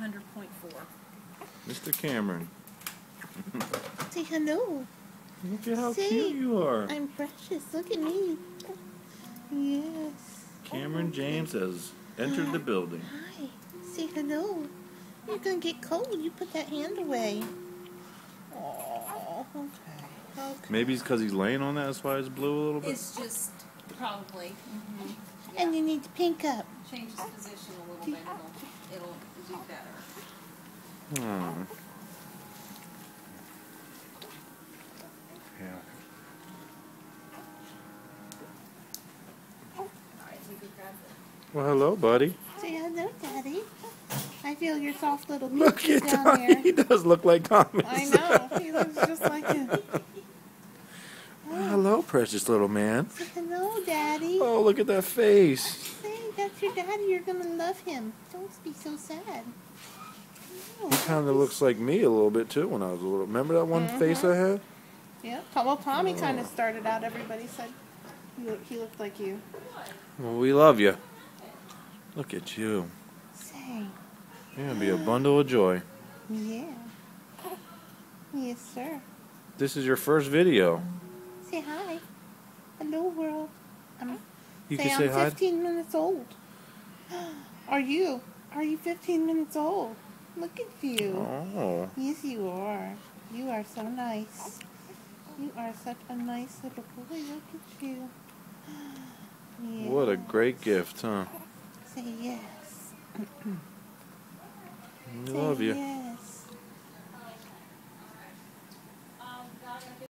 100.4. Mr. Cameron. Say hello. Look at how See? cute you are. I'm precious. Look at me. Yes. Cameron James has entered the building. Hi. Say hello. You're gonna get cold. You put that hand away. Oh, okay. Okay. Maybe it's because he's laying on that, that's why it's blue a little bit. It's just probably mhm, And you need to pink up. change his position a little bit. It'll, it'll do better. Hmm. Yeah. All right, you can grab it. Well, hello, buddy. Say hello, Daddy. I feel your soft little Look peach at down Tommy. He does look like Thomas. I know. He looks just like him. Well, hello, precious little man. Daddy. Oh, look at that face. Hey, that's your daddy. You're gonna love him. Don't be so sad. No. He kind of looks like me a little bit too when I was a little. Remember that one face uh-huh. I had? Yeah. Well, Tommy kind of started out. Everybody said he looked, like you. Well, we love you. Look at you. Say, You're gonna be a bundle of joy. yeah. Yes, sir. This is your first video. Say hi. Hello, world. I'm, You say can I'm hi. 15 minutes old. Are you? Are you 15 minutes old? Look at you. Oh, Yes, you are. You are so nice. You are such a nice little boy. Look at you. Yeah. what a great gift, huh? Say yes. Say love you. Yes.